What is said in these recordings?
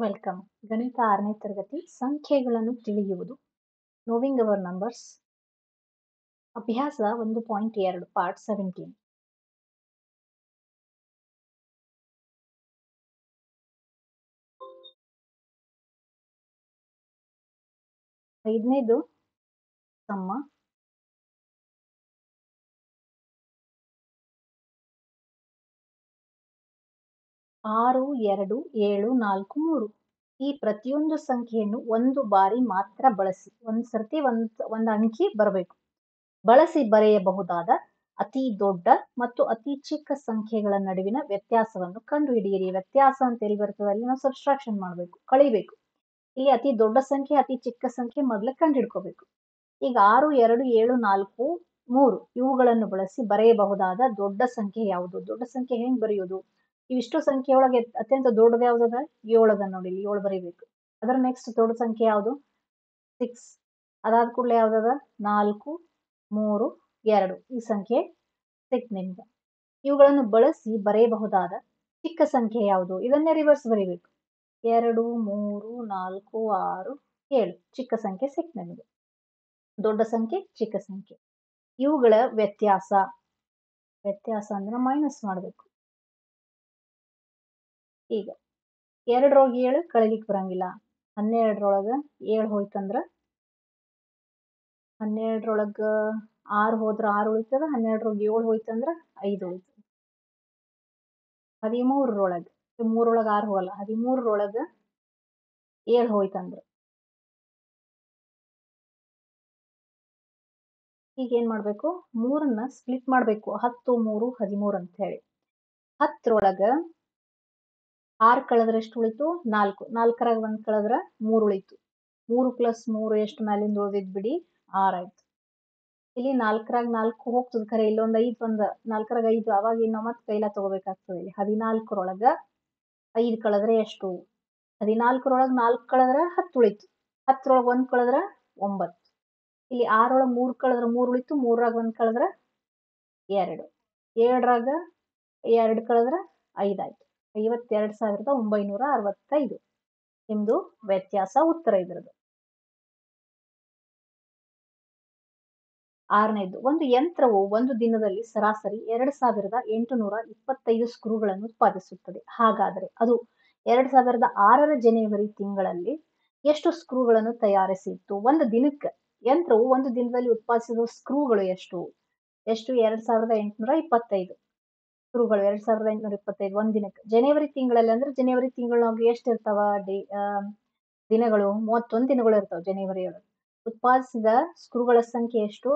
Welcome ಗಣಿತ ಆರನೇ ತರಗತಿ, ಸಂಖ್ಯೆಗಳನ್ನು ತಿಳಿಯುವುದು. ನೋವಿಂಗ್ ಅವರ್ ನಂಬರ್ಸ್ ಅಭ್ಯಾಸ ಒಂದು ಪಾಯಿಂಟ್ ಎರಡು ಪಾರ್ಟ್ ಸೆವೆಂಟೀನ್ ಐದನೇದು, ಸಮ್ಮ. ಆರು, ಎರಡು, ಏಳು, ನಾಲ್ಕು, ಮೂರು. ಈ ಪ್ರತಿಯೊಂದು ಸಂಖ್ಯೆಯನ್ನು ಒಂದು ಬಾರಿ ಮಾತ್ರ ಬಳಸಿ, ಒಂದು ಸರ್ತಿ ಒಂದು ಒಂದು ಅಂಕಿ ಬರಬೇಕು. ಬಳಸಿ ಬರೆಯಬಹುದಾದ ಅತಿ ದೊಡ್ಡ ಮತ್ತು ಅತಿ ಚಿಕ್ಕ ಸಂಖ್ಯೆಗಳ ನಡುವಿನ ವ್ಯತ್ಯಾಸವನ್ನು ಕಂಡುಹಿಡಿಯಿರಿ. ವ್ಯತ್ಯಾಸ ಅಂತ ಎಲ್ಲಿ ಬರ್ತದೆ? ಅಲ್ಲಿ ನಾವು ಸಬ್ಸ್ಟ್ರಾಕ್ಷನ್ ಮಾಡಬೇಕು, ಕಳಿಬೇಕು. ಇಲ್ಲಿ ಅತಿ ದೊಡ್ಡ ಸಂಖ್ಯೆ, ಅತಿ ಚಿಕ್ಕ ಸಂಖ್ಯೆ ಮೊದಲು ಕಂಡುಹಿಡ್ಕೋಬೇಕು. ಈಗ ಆರು, ಎರಡು, ಏಳು, ನಾಲ್ಕು, ಮೂರು, ಇವುಗಳನ್ನು ಬಳಸಿ ಬರೆಯಬಹುದಾದ ದೊಡ್ಡ ಸಂಖ್ಯೆ ಯಾವುದು? ದೊಡ್ಡ ಸಂಖ್ಯೆ ಹೆಂಗ್ ಬರೆಯೋದು? ಇವಿಷ್ಟು ಸಂಖ್ಯೆ ಒಳಗೆ ಅತ್ಯಂತ ದೊಡ್ಡದು ಯಾವ್ದದ? ಏಳು ಅದ ನೋಡಿ ಇಲ್ಲಿ, ಏಳು ಬರೀಬೇಕು. ಅದರ ನೆಕ್ಸ್ಟ್ ದೊಡ್ಡ ಸಂಖ್ಯೆ ಯಾವುದು? ಸಿಕ್ಸ್ ಅದಾದ ಕೂಡಲೇ ಯಾವ್ದದ? ನಾಲ್ಕು, ಮೂರು, ಎರಡು. ಈ ಸಂಖ್ಯೆ ಸಿಕ್ ನಿಮ್ಗೆ ಇವುಗಳನ್ನು ಬಳಸಿ ಬರೆಯಬಹುದಾದ ಚಿಕ್ಕ ಸಂಖ್ಯೆ ಯಾವುದು? ಇದನ್ನೇ ರಿವರ್ಸ್ ಬರೀಬೇಕು. ಎರಡು, ಮೂರು, ನಾಲ್ಕು, ಆರು, ಏಳು. ಚಿಕ್ಕ ಸಂಖ್ಯೆ ಸಿಕ್ ನಿಮಗೆ ದೊಡ್ಡ ಸಂಖ್ಯೆ, ಚಿಕ್ಕ ಸಂಖ್ಯೆ. ಇವುಗಳ ವ್ಯತ್ಯಾಸ. ವ್ಯತ್ಯಾಸ ಅಂದ್ರೆ ಮೈನಸ್ ಮಾಡಬೇಕು. ಈಗ ಎರಡರೊಳಗೆ ಏಳು ಕಳಿಲಿಕ್ಕೆ ಬರಂಗಿಲ್ಲ. ಹನ್ನೆರಡರೊಳಗೆ ಏಳು ಹೋಯ್ತಂದ್ರ ಹನ್ನೆರಡರೊಳಗ ಆರು ಹೋದ್ರ ಆರು ಉಳಿತದ, ಹನ್ನೆರಡರೊಳಗೆ ಏಳು ಹೋಯ್ತಂದ್ರ ಐದು ಉಳಿತದ. ಹದಿಮೂರರೊಳಗೆ ಮೂರೊಳಗೆ ಆರು ಹೋಗಲ್ಲ, ಹದಿಮೂರರೊಳಗೆ ಏಳು ಹೋಯ್ತಂದ್ರ. ಈಗ ಏನ್ ಮಾಡ್ಬೇಕು? ಮೂರನ್ನ ಸ್ಪ್ಲಿಟ್ ಮಾಡ್ಬೇಕು, ಹತ್ತು, ಮೂರು, ಹದಿಮೂರು ಅಂತ ಹೇಳಿ ಹತ್ತರೊಳಗ ಆರು ಕಳೆದ್ರೆ ಎಷ್ಟು ಉಳಿತು? ನಾಲ್ಕು. ನಾಲ್ಕರಾಗ ಒಂದ್ ಕಳೆದ್ರ ಮೂರು ಉಳಿತು. ಮೂರು ಪ್ಲಸ್ ಮೂರು ಎಷ್ಟು ಮ್ಯಾಲಿಂದ ಉಳಿದಿದ್ ಬಿಡಿ? ಆರಾಯ್ತು ಇಲ್ಲಿ ನಾಲ್ಕರಾಗ ನಾಲ್ಕು ಹೋಗ್ತದ ಖರೆ. ಇಲ್ಲೊಂದ್ ಐದು ಒಂದ್ ನಾಲ್ಕರಾಗ ಐದು. ಅವಾಗ ಇನ್ನು ಮತ್ತೆ ಕೈಲ ತಗೋಬೇಕಾಗ್ತದೆ ಇಲ್ಲಿ. ಹದಿನಾಲ್ಕರೊಳಗ ಐದು ಕಳೆದ್ರೆ ಎಷ್ಟು ಹದಿನಾಲ್ಕರೊಳಗ ನಾಲ್ಕು ಕಳೆದ್ರೆ ಹತ್ತು ಉಳಿತು. ಹತ್ತರೊಳಗ ಒಂದ್ ಕಳೆದ್ರ ಒಂಬತ್ತು. ಇಲ್ಲಿ ಆರೊಳಗ ಮೂರು ಕಳೆದ್ರೆ ಮೂರು ಉಳಿತು. ಮೂರಾಗ ಒಂದ್ ಕಳೆದ್ರ ಎರಡು. ಏಳರಾಗ ಎರಡು ಕಳೆದ್ರ ಐದಾಯ್ತು ಐವತ್ತೆರಡು ಸಾವಿರದ ಒಂಬೈನೂರ ಅರವತ್ತೈದು. ನಿಮ್ಮದು ವ್ಯತ್ಯಾಸ ಉತ್ತರ ಇದರದು ಆರನೇದು, ಒಂದು ಯಂತ್ರವು ಒಂದು ದಿನದಲ್ಲಿ ಸರಾಸರಿ ಎರಡು ಸಾವಿರದ ಎಂಟುನೂರ ಇಪ್ಪತ್ತೈದು ಸ್ಕ್ರೂಗಳನ್ನು ಉತ್ಪಾದಿಸುತ್ತದೆ. ಹಾಗಾದರೆ ಅದು ಎರಡು ಸಾವಿರದ ಆರರ ಜನವರಿ ತಿಂಗಳಲ್ಲಿ ಎಷ್ಟು ಸ್ಕ್ರೂಗಳನ್ನು ತಯಾರಿಸಿತ್ತು? ಒಂದು ದಿನಕ್ಕೆ, ಯಂತ್ರವು ಒಂದು ದಿನದಲ್ಲಿ ಉತ್ಪಾದಿಸಿದ ಸ್ಕ್ರೂಗಳು ಎಷ್ಟು? ಎಷ್ಟು? ಎರಡ್ ಸಾವಿರದ ಎಂಟುನೂರ ಇಪ್ಪತ್ತೈದು. ಸ್ಕ್ರೂಗಳು ಎರಡ್ ಸಾವಿರದ ಎಂಟುನೂರ ಇಪ್ಪತ್ತೈದು ಒಂದ್ ದಿನಕ್ಕೆ. ಜನವರಿ ತಿಂಗಳಲ್ಲಿ ಅಂದ್ರೆ ಜನವರಿ ತಿಂಗಳೊಳಗೆ ಎಷ್ಟು ಇರ್ತಾವ? ಡೇ ದಿನಗಳು ಮೂವತ್ತೊಂದು ದಿನಗಳು ಇರ್ತಾವ ಜನವರಿ ಒಳಗೆ. ಉತ್ಪಾದಿಸಿದ ಸ್ಕ್ರೂಗಳ ಸಂಖ್ಯೆ ಎಷ್ಟು?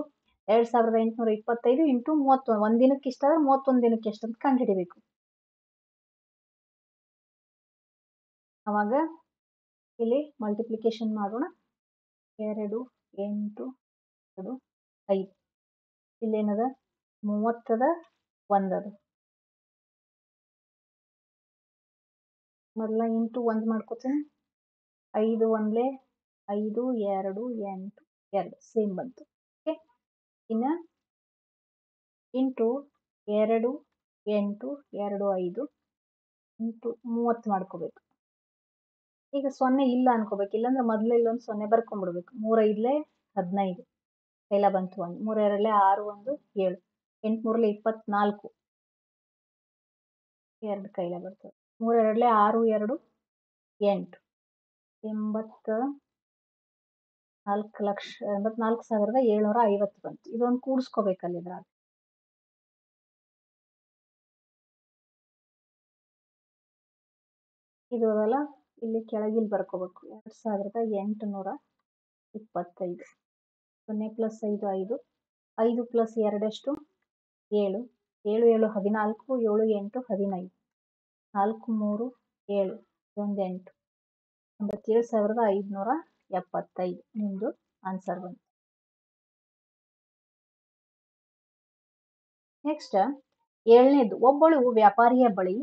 ಎರಡ್ ಸಾವಿರದ ಎಂಟುನೂರ ಇಪ್ಪತ್ತೈದು ಇಂಟು ಮೂವತ್ತೊಂದು ಒಂದ್ ದಿನಕ್ಕೆ ಇಷ್ಟ ಆದ್ರೆ ಮೂವತ್ತೊಂದು ದಿನಕ್ಕೆ ಎಷ್ಟು ಅಂತ ಕಂಡುಹಿಡಿಬೇಕು. ಅವಾಗ ಇಲ್ಲಿ ಮಲ್ಟಿಪ್ಲಿಕೇಶನ್ ಮಾಡೋಣ. ಎರಡು, ಎಂಟು ಎರಡು ಐದು. ಇಲ್ಲೇನದ? ಮೂವತ್ತದ ಒಂದದ. ಮೊದಲ ಇಂಟು ಒಂದು ಮಾಡ್ಕೋತೀನಿ. ಐದು ಒಂದ್ಲೆ, ಐದು, ಎರಡು, ಎಂಟು, ಎರಡು ಸೇಮ್ ಬಂತು. ಓಕೆ ಇನ್ನು ಇಂಟು ಎರಡು, ಎಂಟು, ಎರಡು, ಐದು ಇಂಟು ಮೂವತ್ತು ಮಾಡ್ಕೋಬೇಕು. ಈಗ ಸೊನ್ನೆ ಇಲ್ಲ ಅನ್ಕೋಬೇಕು. ಇಲ್ಲಾಂದ್ರೆ ಮೊದಲೇ ಇಲ್ಲೊಂದು ಸೊನ್ನೆ ಬರ್ಕೊಂಡ್ಬಿಡ್ಬೇಕು ಮೂರೈದ್ಲೆ ಹದಿನೈದು. ಕೈಲ ಬಂತು ಒಂದು. ಮೂರೆರಡಲೆ ಆರು, ಒಂದು, ಏಳು. ಎಂಟು ಮೂರಲ್ಲಿ ಇಪ್ಪತ್ನಾಲ್ಕು. ಎರಡು ಕೈಲ ಬರ್ತದೆ. ಮೂರೆರಡಲೆ ಆರು, ಎರಡು, ಎಂಟು. ಎಂಬತ್ತ ನಾಲ್ಕು ಲಕ್ಷ, ಎಂಬತ್ನಾಲ್ಕು ಸಾವಿರದ ಏಳ್ನೂರ ಐವತ್ತು ಬಂತು. ಇದೊಂದು ಕೂಡಿಸ್ಕೋಬೇಕಲ್ಲ ಇದ್ರಾಗ ಇದು ಅದಲ್ಲ, ಇಲ್ಲಿ ಕೆಳಗಿಲ್ ಬರ್ಕೋಬೇಕು. ಎರಡು ಸಾವಿರದ ಎಂಟುನೂರ ಇಪ್ಪತ್ತೈದು. ಸೊನ್ನೆ ಪ್ಲಸ್ ಐದು ಐದು. ಐದು ಪ್ಲಸ್ ಎರಡೆಷ್ಟು ಏಳು. ಏಳು ಏಳು, ಹದಿನಾಲ್ಕು, ಏಳು, ಎಂಟು, ಹದಿನೈದು. ನಾಲ್ಕು ಮೂರು ಏಳು ಒಂದು ಎಂಟು ಸಾವಿರದ ಐದುನೂರ ಎಪ್ಪತ್ತೈದು ನಿಮ್ಮದು ಆನ್ಸರ್ ಬಂತು. ನೆಕ್ಸ್ಟ್ ಏಳನೇದು, ಒಬ್ಬಳು ವ್ಯಾಪಾರಿಯ ಬಳಿ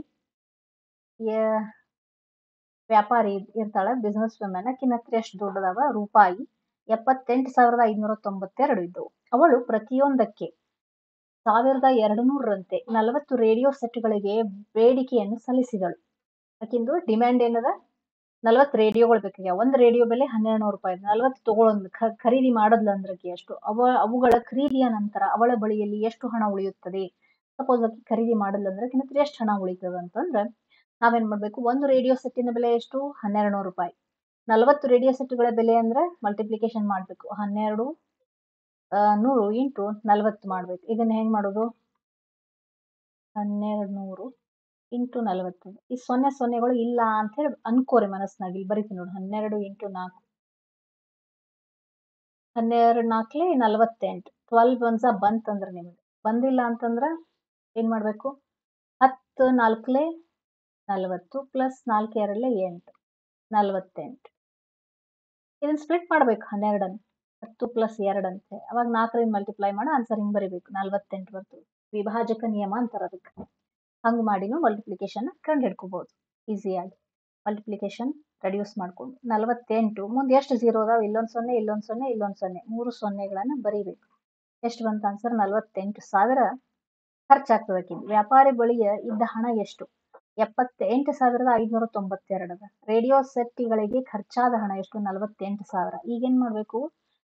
ವ್ಯಾಪಾರಿ ಇರ್ತಾಳೆ ಬಿಸ್ನೆಸ್ ವುಮೆನ್ ಆಕಿನ ಹತ್ರ ಎಷ್ಟು ದೊಡ್ಡದವ? ರೂಪಾಯಿ ಎಪ್ಪತ್ತೆಂಟು ಸಾವಿರದ ಐದುನೂರ ತೊಂಬತ್ತೆರಡು ಇದ್ದವು. ಅವಳು ಪ್ರತಿಯೊಂದಕ್ಕೆ ಸಾವಿರದ ಎರಡು ನೂರರಂತೆ ನಲವತ್ತು ರೇಡಿಯೋ ಸೆಟ್ಗಳಿಗೆ ಬೇಡಿಕೆಯನ್ನು ಸಲ್ಲಿಸಿದಳು. ಆಕಿಂದು ಡಿಮ್ಯಾಂಡ್ ಏನದ? ನಲವತ್ತು ರೇಡಿಯೋಗಳು ಬೇಕಾಗ್ಯಾವ. ಒಂದು ರೇಡಿಯೋ ಬೆಲೆ ಹನ್ನೆರಡು ನೂರು ರೂಪಾಯಿ ನಲವತ್ತು ತಗೊಳ್ಳೋದು ಖ ಖರೀದಿ ಮಾಡದ್ಲ ಅಂದ್ರೆ ಎಷ್ಟು? ಅವ, ಅವುಗಳ ಖರೀದಿಯ ನಂತರ ಅವಳ ಬಳಿಯಲ್ಲಿ ಎಷ್ಟು ಹಣ ಉಳಿಯುತ್ತದೆ? ಸಪೋಸ್ ಆಕಿ ಖರೀದಿ ಮಾಡಲ್ಲ ಅಂದ್ರೆ ಎಷ್ಟು ಹಣ ಉಳಿತದ ಅಂತಂದ್ರೆ, ನಾವೇನ್ ಮಾಡ್ಬೇಕು? ಒಂದು ರೇಡಿಯೋ ಸೆಟ್ಟಿನ ಬೆಲೆ ಎಷ್ಟು? ಹನ್ನೆರಡು ನೂರು ರೂಪಾಯಿ. ನಲವತ್ತು ರೇಡಿಯೋ ಸೆಟ್ಗಳ ಬೆಲೆ ಅಂದ್ರೆ ಮಲ್ಟಿಪ್ಲಿಕೇಶನ್ ಮಾಡಬೇಕು. ಹನ್ನೆರಡು ನೂರು ಇಂಟು ನಲವತ್ತು ಮಾಡ್ಬೇಕು. ಇದನ್ನ ಹೆಂಗ್ ಮಾಡೋದು? ಹನ್ನೆರಡು ನೂರು ಇಂಟು ನಲವತ್ತು. ಈ ಸೊನ್ನೆ ಸೊನ್ನೆಗಳು ಇಲ್ಲ ಅಂತ ಹೇಳಿ ಅನ್ಕೋರಿ ಮನಸ್ಸಿನಾಗ. ಇಲ್ಲಿ ಬರೀತೀನಿ ನೋಡಿ. ಹನ್ನೆರಡು ಇಂಟು ನಾಲ್ಕು. ಹನ್ನೆರಡು ನಾಲ್ಕಲಿ ನಲವತ್ತೆಂಟು. ಟ್ವೆಲ್ವ್ ಒನ್ಸ ಬಂತಂದ್ರೆ ನಿಮಗೆ. ಬಂದಿಲ್ಲ ಅಂತಂದ್ರೆ ಏನ್ ಮಾಡ್ಬೇಕು? ಹತ್ತು ನಾಲ್ಕಲೆ ನಲವತ್ತು ಪ್ಲಸ್ ನಾಲ್ಕು ಎರಡಲೆ ಎಂಟು. ನಲವತ್ತೆಂಟು. ಇದನ್ನ ಸ್ಪ್ಲಿಟ್ ಮಾಡ್ಬೇಕು ಹನ್ನೆರಡನ್ನು. ಹತ್ತು ಪ್ಲಸ್ ಎರಡು ಅಂತೆ. ಅವಾಗ ನಾಲ್ಕರಿಂದ ಮಲ್ಟಿಪ್ಲೈ ಮಾಡೋ ಆನ್ಸರ್ ಹಿಂಗೆ ಬರಿಬೇಕು. ನಲ್ವತ್ತೆಂಟು ಬರ್ತದೆ ವಿಭಾಜಕ ನಿಯಮ ಅಂತಾರೆ ಅದಕ್ಕೆ. ಹಂಗೆ ಮಾಡಿನೂ ಮಲ್ಟಿಪ್ಲಿಕೇಶನ್ ಕಂಡು ಹಿಡ್ಕೋಬಹುದು ಈಸಿಯಾಗಿ ಮಲ್ಟಿಪ್ಲಿಕೇಶನ್ ರೆಡ್ಯೂಸ್ ಮಾಡ್ಕೊಂಡು. ನಲವತ್ತೆಂಟು. ಮುಂದೆ ಎಷ್ಟು ಜೀರೋ ಅದಾವ? ಇಲ್ಲೊಂದು ಸೊನ್ನೆ ಇಲ್ಲೊಂದು ಸೊನ್ನೆ ಇಲ್ಲೊಂದು ಸೊನ್ನೆ. ಮೂರು ಸೊನ್ನೆಗಳನ್ನು ಬರೀಬೇಕು. ಎಷ್ಟು ಬಂತ ಆನ್ಸರ್ ನಲವತ್ತೆಂಟು ಸಾವಿರ ಖರ್ಚಾಗ್ತದೆ ಆಕಿಗೆ ವ್ಯಾಪಾರಿ ಬಳಿಯ ಇದ್ದ ಹಣ ಎಷ್ಟು? ಎಪ್ಪತ್ತೆಂಟು ಸಾವಿರದ ಐದುನೂರ ತೊಂಬತ್ತೆರಡು ರೇಡಿಯೋ ಸೆಟ್ಟಿಗಳಿಗೆ ಖರ್ಚಾದ ಹಣ ಎಷ್ಟು? ನಲವತ್ತೆಂಟು ಸಾವಿರ. ಈಗೇನು ಮಾಡ್ಬೇಕು?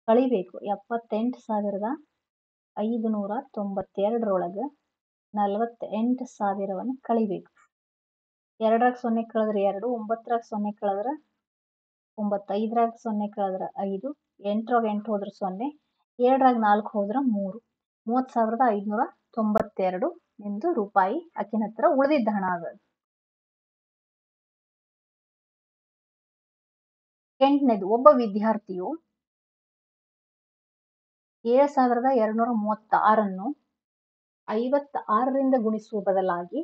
ಕಳಿಬೇಕು. ಎಪ್ಪತ್ತೆಂಟು ಸಾವಿರದ ಐದುನೂರ ತೊಂಬತ್ತೆರಡರೊಳಗೆ ನಲವತ್ತೆಂಟು ಸಾವಿರವನ್ನು ಕಳಿಬೇಕು. ಎರಡರಾಗ ಸೊನ್ನೆ ಕಳೆದ್ರೆ ಎರಡು, ಒಂಬತ್ತರಾಗ ಸೊನ್ನೆ ಕಳೆದ್ರೆ ಒಂಬತ್ತು ಐದರಾಗ ಸೊನ್ನೆ ಕಳೆದ್ರೆ ಐದು, ಎಂಟರಾಗ ಎಂಟು ಹೋದ್ರೆ ಸೊನ್ನೆ ಏಳರಾಗ ನಾಲ್ಕು ಹೋದ್ರೆ ಮೂರು. ಮೂವತ್ತು ಸಾವಿರದ ಐದುನೂರ ತೊಂಬತ್ತೆರಡು ಎಂದು ರೂಪಾಯಿ ಅಕ್ಕಿನ ಹತ್ರ ಉಳಿದಿದ್ದ ಹಣ ಅದ. ಎಂಟನೇದು, ಒಬ್ಬ ವಿದ್ಯಾರ್ಥಿಯು ಏಳು ಸಾವಿರದ ಎರಡ್ನೂರ ಮೂವತ್ತಾರನ್ನು ಐವತ್ತ ಆರರಿಂದ ಗುಣಿಸುವ ಬದಲಾಗಿ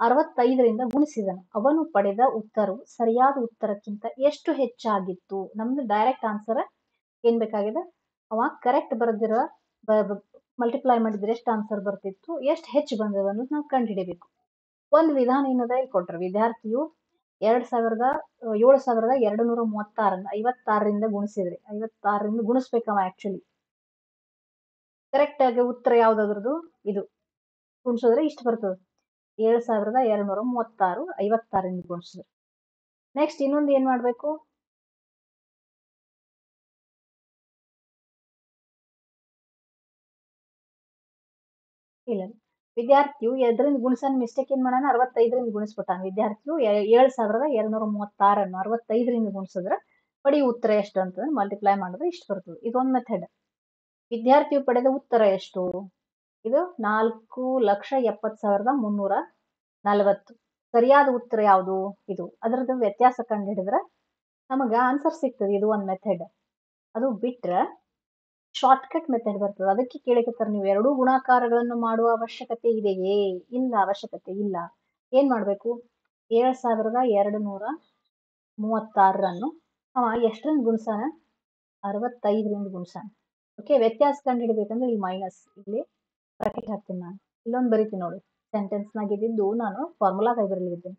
ಅರವತ್ತೈದರಿಂದ ಗುಣಿಸಿದನು. ಅವನು ಪಡೆದ ಉತ್ತರವು ಸರಿಯಾದ ಉತ್ತರಕ್ಕಿಂತ ಎಷ್ಟು ಹೆಚ್ಚಾಗಿತ್ತು? ನಮ್ದು ಡೈರೆಕ್ಟ್ ಆನ್ಸರ್ ಏನ್ ಬೇಕಾಗಿದೆ ಅವ ಕರೆಕ್ಟ್ ಬರೆದಿರೋ ಮಲ್ಟಿಪ್ಲೈ ಮಾಡಿದ್ರೆ ಎಷ್ಟು ಆನ್ಸರ್ ಬರ್ತಿತ್ತು? ಎಷ್ಟು ಹೆಚ್ಚು ಬಂದದ ಅನ್ನೋದು ನಾವು ಕಂಡುಹಿಡಿಬೇಕು. ಒಂದು ವಿಧಾನ ಏನದ? ಇಲ್ಲಿ ವಿದ್ಯಾರ್ಥಿಯು ಎರಡ್ ಸಾವಿರದ ಏಳು ಸಾವಿರದ ಎರಡು ನೂರ ಮೂವತ್ತಾರನ್ನ ಐವತ್ತಾರರಿಂದ ಗುಣಿಸಿದ್ರೆ, ಐವತ್ತಾರರಿಂದ ಗುಣಿಸ್ಬೇಕವ ಆಕ್ಚುಲಿ ಕರೆಕ್ಟ್ ಆಗಿ ಉತ್ತರ ಯಾವ್ದಾದ್ರದ್ದು? ಇದು. ಗುಣಿಸಿದ್ರೆ ಇಷ್ಟು ಬರ್ತದೆ. ಏಳು ಸಾವಿರದ ಎರಡ್ನೂರ ಮೂವತ್ತಾರು ಐವತ್ತಾರಿಂದ ಗುಣಿಸಿದ್ರೆ. ನೆಕ್ಸ್ಟ್ ಇನ್ನೊಂದು ಏನ್ ಮಾಡಬೇಕು? ಇಲ್ಲ. ವಿದ್ಯಾರ್ಥಿಯು ಎದ್ರಿಂದ ಗುಣಿಸನ್ ಮಿಸ್ಟೇಕ್ ಏನ್ ಮಾಡೋಣ? ಅರವತ್ತೈದರಿಂದ ಗುಣಿಸ್ಬಿಟ್ಟಾನ. ವಿದ್ಯಾರ್ಥಿಯು ಏಳು ಸಾವಿರದ ಎರಡ್ನೂರ ಮೂವತ್ತಾರನ್ನು ಅರವತ್ತೈದರಿಂದ ಗುಣಿಸಿದ್ರೆ ಪಡಿ ಉತ್ತರ ಎಷ್ಟು ಅಂತಂದ್ರೆ ಮಲ್ಟಿಪ್ಲೈ ಮಾಡಿದ್ರೆ ಇಷ್ಟು ಬರ್ತದೆ. ಇದೊಂದು ಮೆಥಡ್ ವಿದ್ಯಾರ್ಥಿಯು ಪಡೆದ ಉತ್ತರ ಎಷ್ಟು? ಇದು ನಾಲ್ಕು ಲಕ್ಷ ಎಪ್ಪತ್ತು ಸಾವಿರದ ಮುನ್ನೂರ ನಲವತ್ತು. ಸರಿಯಾದ ಉತ್ತರ ಯಾವುದು? ಇದು. ಅದರದ್ದು ವ್ಯತ್ಯಾಸ ಕಂಡು ಹಿಡಿದ್ರೆ ನಮಗೆ ಆನ್ಸರ್ ಸಿಗ್ತದೆ. ಇದು ಒಂದು ಮೆಥಡ್ ಅದು ಬಿಟ್ರೆ ಶಾರ್ಟ್ಕಟ್ ಮೆಥಡ್ ಬರ್ತದೆ. ಅದಕ್ಕೆ ಕೇಳಿಕತ್ತಾರೆ ನೀವು ಎರಡೂ ಗುಣಾಕಾರಗಳನ್ನು ಮಾಡುವ ಅವಶ್ಯಕತೆ ಇದೆಯೇ? ಇಲ್ಲ, ಅವಶ್ಯಕತೆ ಇಲ್ಲ. ಏನು ಮಾಡಬೇಕು? ಏಳು ಸಾವಿರದ ಎರಡು ನೂರ ಮೂವತ್ತಾರನ್ನು ಅವ ಎಷ್ಟರಿಂದ ಗುಣಿಸಾನ ಅರವತ್ತೈದರಿಂದ ಗುಣಿಸಾನ ಓಕೆ ವ್ಯತ್ಯಾಸ ಕಂಡುಹಿಡಿಬೇಕಂದ್ರೆ ಇಲ್ಲಿ ಮೈನಸ್ ಇಲ್ಲಿ ಬ್ರಾಕೆಟ್ ಹಾಕ್ತೀನಿ ನಾನು. ಇಲ್ಲೊಂದು ಬರಿತೀನಿ ನೋಡಿ. ಸೆಂಟೆನ್ಸ್ನಾಗ ಇದ್ದಿದ್ದು ನಾನು ಫಾರ್ಮುಲಾ ಬರಲಿದ್ದೀನಿ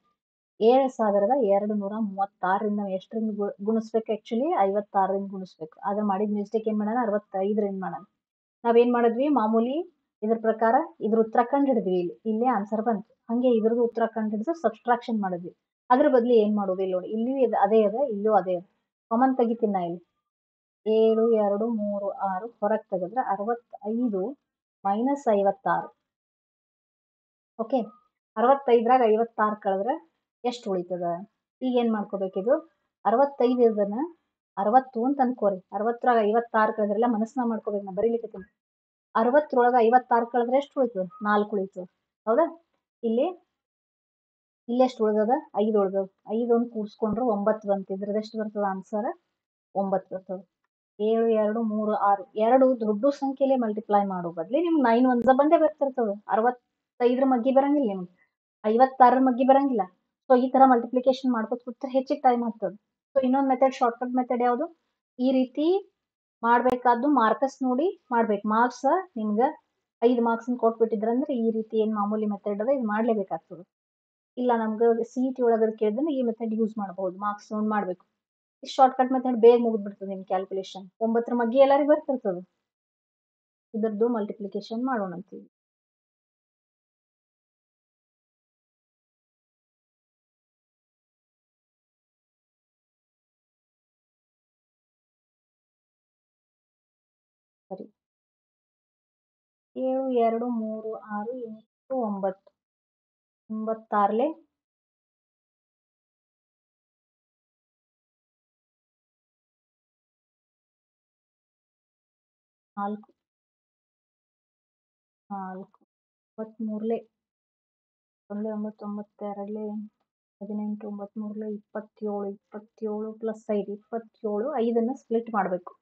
ಏಳು ಸಾವಿರದ ಎರಡು ನೂರ ಮೂವತ್ತಾರರಿಂದ ಎಷ್ಟರಿಂದ ಗುಣಿಸ್ಬೇಕು ಆ್ಯಕ್ಚುಲಿ ಐವತ್ತಾರರಿಂದ ಗುಣಿಸ್ಬೇಕು. ಆದ್ರೆ ಮಾಡಿದ ಮಿಸ್ಟೇಕ್ ಏನು ಮಾಡೋಣ? ಅರವತ್ತೈದರಿಂದ ಮಾಡೋಣ. ನಾವೇನು ಮಾಡಿದ್ವಿ? ಮಾಮೂಲಿ ಇದ್ರ ಪ್ರಕಾರ ಇದ್ರ ಉತ್ತರ ಕಂಡು ಹಿಡಿದ್ವಿ ಇಲ್ಲಿ. ಇಲ್ಲೇ ಆನ್ಸರ್ ಬಂತು. ಹಾಗೆ ಇದ್ರದ್ದು ಉತ್ತರ ಕಂಡು ಹಿಡಿದು ಸಬ್ಸ್ಟ್ರಾಕ್ಷನ್ ಮಾಡಿದ್ವಿ. ಅದ್ರ ಬದಲು ಏನು ಮಾಡೋದು? ಇಲ್ಲಿ ನೋಡಿ. ಇಲ್ಲಿ ಅದೇ ಅದ ಇಲ್ಲೂ ಅದೇ ಅದ ಕಾಮನ್ ತೆಗಿತೀನಿ ನಾ ಇಲ್ಲಿ. ಏಳು, ಎರಡು, ಮೂರು, ಆರು, ಹೊರಗೆ ತೆಗೆದ್ರೆ ಅರವತ್ತೈದು ಮೈನಸ್ ಐವತ್ತಾರು. ಓಕೆ ಅರವತ್ತೈದ್ರಾಗ ಐವತ್ತಾರು ಕಳೆದ್ರೆ ಎಷ್ಟು ಉಳಿತದ? ಈಗ ಏನು ಮಾಡ್ಕೋಬೇಕಿದು ಅರವತ್ತೈದು ಇದನ್ನ ಅರವತ್ತು ಅಂತ ಅನ್ಕೋರಿ ಅರವತ್ತರಾಗ ಐವತ್ತಾರು ಕಳೆದ್ರೆಲ್ಲ ಮನಸ್ಸನ್ನ ಮಾಡ್ಕೋಬೇಕು ನಾ ಬರೀಲಿಕ್ಕೆ ಅರವತ್ತರೊಳಗೆ ಐವತ್ತಾರು ಕಳೆದ್ರೆ ಎಷ್ಟು ಉಳಿತು ನಾಲ್ಕು ಉಳಿತು ಹೌದಾ? ಇಲ್ಲಿ ಇಲ್ಲೆಷ್ಟು ಉಳ್ದದ? ಐದು ಉಳ್ದದ. ಐದು ಒಂದು ಕೂಡಿಸ್ಕೊಂಡ್ರೆ ಒಂಬತ್ತು ಬಂತು. ಇದ್ರದ್ದು ಎಷ್ಟು ಬರ್ತದ? ಆನ್ಸರ್ ಒಂಬತ್ತು ಬರ್ತದೆ. ಏಳು, ಎರಡು, ಮೂರು, ಆರು, ಎರಡು ದೊಡ್ಡ ಸಂಖ್ಯೆಲೆ ಮಲ್ಟಿಪ್ಲೈ ಮಾಡೋ ಬದಲಿ ನಿಮ್ಗೆ ನೈನ್ ಒಂದ ಬಂದೇ ಬರ್ತಿರ್ತದೆ. ಅರವತ್ತೈದರ ಮಗ್ಗಿ ಬರಂಗಿಲ್ಲ ನಿಮ್ಗೆ. ಐವತ್ತಾರರ ಮಗ್ಗಿ ಬರಂಗಿಲ್ಲ. ಸೊ ಈ ತರ ಮಲ್ಟಿಪ್ಲಿಕೇಶನ್ ಮಾಡ್ಕೊತ ಕೂತ್ರೆ ಹೆಚ್ಚಿಗೆ ಟೈಮ್ ಆಗ್ತದೆ. ಸೊ ಇನ್ನೊಂದು ಮೆಥಡ್ ಶಾರ್ಟ್ಕಟ್ ಮೆಥಡ್ ಯಾವುದು? ಈ ರೀತಿ ಮಾಡಬೇಕಾದ್ದು ಮಾರ್ಕಸ್ ನೋಡಿ ಮಾಡ್ಬೇಕು. ಮಾರ್ಕ್ಸ್ ನಿಮ್ಗೆ ಐದು ಮಾರ್ಕ್ಸ್ ಕೊಟ್ಬಿಟ್ಟಿದ್ರಂದ್ರೆ ಈ ರೀತಿ ಏನು ಮಾಮೂಲಿ ಮೆಥಡ್ ಅದ, ಇದು ಮಾಡಲೇಬೇಕಾಗ್ತದೆ. ಇಲ್ಲ ನಮ್ಗೆ ಸಿ ಟಿ ಒಳಗಡೆ ಕೇಳಿದ್ರೆ ಈ ಮೆಥಡ್ ಯೂಸ್ ಮಾಡಬಹುದು. ಮಾರ್ಕ್ಸ್ ನೋಡಿ ಮಾಡಬೇಕು. ಶಾರ್ಟ್ ಶಾರ್ಟ್ಕಟ್ ಮೆಥಡ್ ಬೇಗ ಮುಗಿದ್ಬಿಡ್ತದೆ ನಿಮ್ ಕ್ಯಾಲ್ಕುಲೇಷನ್ ಒಂಬತ್ತರ ಮಗ್ಗಿ ಎಲ್ಲರಿಗೂ ಬರ್ತಿರ್ತದೆ ಇದರದ್ದು ಮಲ್ಟಿಪ್ಲಿಕೇಶನ್ ಮಾಡೋಣ ಅಂತೀವಿ ಸರಿ. ಏಳು, ಎರಡು, ಮೂರು, ಆರು, ಎಂಟು, ಒಂಬತ್ತು. ಒಂಬತ್ತಾರಲೆ ನಾಲ್ಕು. ನಾಲ್ಕು. ಇಪ್ಪತ್ತ್ಮೂರಲೆ ಒಂದೇ ಒಂಬತ್ತು ಒಂಬತ್ತೆರಡಲೆ ಹದಿನೆಂಟು ಒಂಬತ್ತ್ಮೂರಲೆ ಇಪ್ಪತ್ತೇಳು ಇಪ್ಪತ್ತೇಳು ಪ್ಲಸ್ ಐದು ಇಪ್ಪತ್ತೇಳು, ಐದನ್ನು ಸ್ಪ್ಲಿಟ್ ಮಾಡಬೇಕು.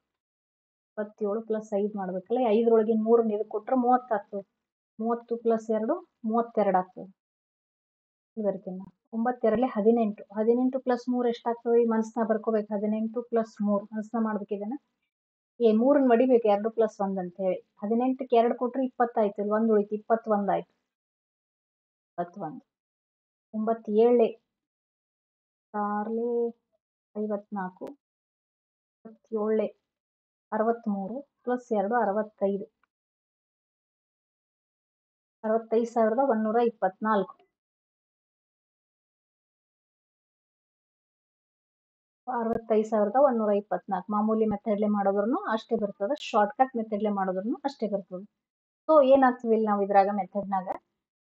ಇಪ್ಪತ್ತೇಳು ಪ್ಲಸ್ ಐದು ಮಾಡಬೇಕಲ್ಲ ಐದರೊಳಗೆ ಮೂರನ್ನು ಇದಕ್ಕೆ ಕೊಟ್ಟರೆ ಮೂವತ್ತು ಆಗ್ತದೆ. ಮೂವತ್ತು ಪ್ಲಸ್ ಎರಡು, ಮೂವತ್ತೆರಡು ಆಗ್ತದೆ. ಬರ್ತೀನಿ ಒಂಬತ್ತೆರಡಲೆ ಹದಿನೆಂಟು. ಹದಿನೆಂಟು ಪ್ಲಸ್ ಮೂರು ಎಷ್ಟಾಗ್ತದೆ? ಈ ಮನಸ್ಸಿನಾಗ ಬರ್ಕೋಬೇಕು. ಹದಿನೆಂಟು ಪ್ಲಸ್ ಮೂರು. ಮನಸ್ಸಿನಾಗ ಮಾಡ್ಬೇಕು ಇದನ್ನು ಏ ಮೂರನ್ನು ಮಡಿಬೇಕು, ಎರಡು ಪ್ಲಸ್ ಒಂದು ಅಂತೇಳಿ. ಹದಿನೆಂಟಕ್ಕೆ ಎರಡು ಕೊಟ್ಟರೆ ಇಪ್ಪತ್ತಾಯ್ತು, ಇಲ್ಲಿ ಒಂದು ಉಳಿತು, ಇಪ್ಪತ್ತೊಂದು ಆಯ್ತು. ಇಪ್ಪತ್ತೊಂದು. ಒಂಬತ್ತೇಳೆ. ಆರಲೆ, ಐವತ್ನಾಲ್ಕು. ಇಪ್ಪತ್ತೇಳೆ. ಅರವತ್ತ್ಮೂರು ಪ್ಲಸ್ ಎರಡು, ಅರವತ್ತೈದು. ಅರವತ್ತೈದು ಸಾವಿರದ ಒಂದೂರ ಇಪ್ಪತ್ನಾಲ್ಕು ಅರವತ್ತೈದು ಸಾವಿರದ ಒಂದೂರ ಇಪ್ಪತ್ನಾಲ್ಕು ಮಾಮೂಲಿ ಮೆಥಡ್ಲೆ ಮಾಡೋದ್ರು ಅಷ್ಟೇ ಬರ್ತದೆ ಶಾರ್ಟ್ಕಟ್ ಮೆಥಡ್ಲೆ ಮಾಡೋದ್ರೂ ಅಷ್ಟೇ ಬರ್ತದೆ ಸೊ ಏನಾಗ್ತದೆ ಇಲ್ಲಿ ನಾವು ಇದ್ರಾಗ ಮೆಥಡ್ನಾಗ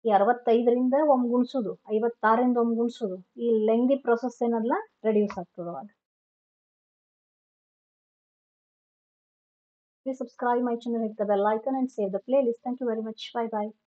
ಈ ಅರವತ್ತೈದರಿಂದ ಒಮ್ಮೆ ಗುಣಿಸೋದು ಐವತ್ತಾರರಿಂದ ಒಮ್ಮೆ ಗುಣಿಸೋದು ಈ ಲೆಂದಿ ಪ್ರೊಸೆಸ್ ಏನಲ್ಲ ರೆಡ್ಯೂಸ್ ಆಗ್ತದೆ ಅವಾಗ Please subscribe my channel, hit the bell icon and save the playlist. Thank you very much. Bye.